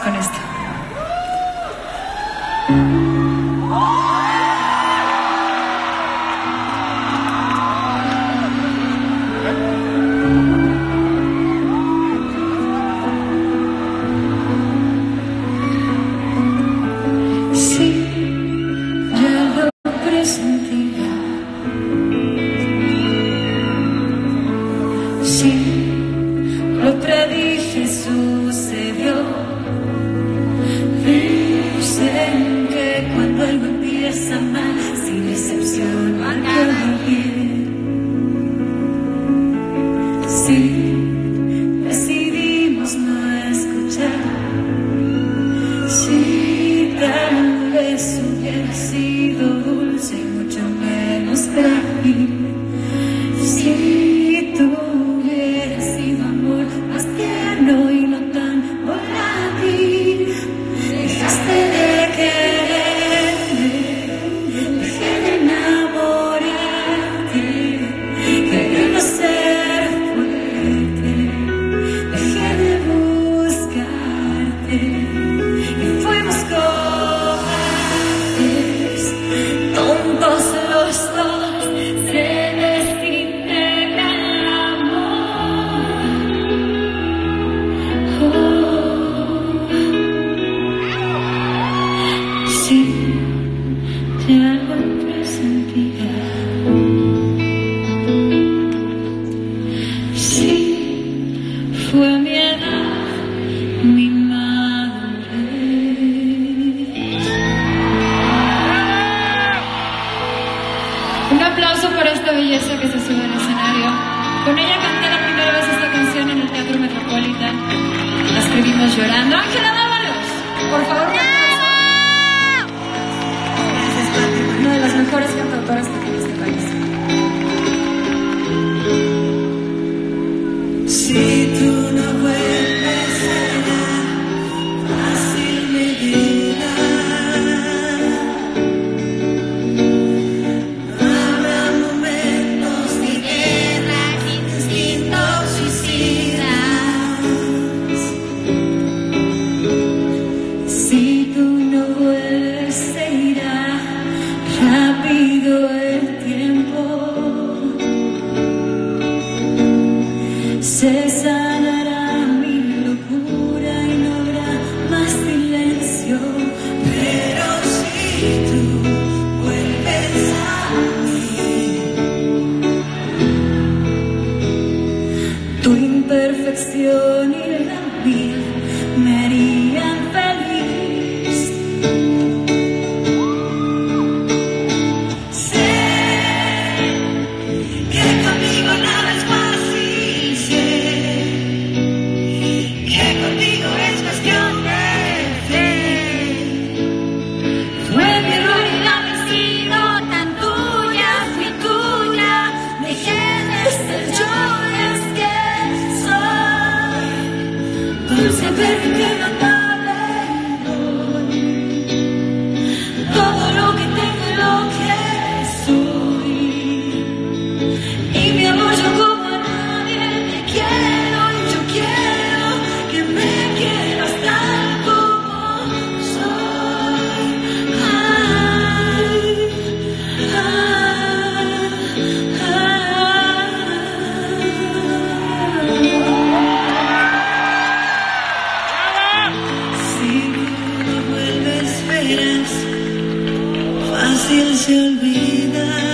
con esto. mhm maravilloso que se sube al escenario. Con ella canté la primera vez esta canción en el Teatro Metropolitan. La escribimos llorando. Ángela Se sanará mi locura y no habrá más silencio. Pero si tú vuelves a mí, tu imperfección y la vida me harían feliz. olvidar.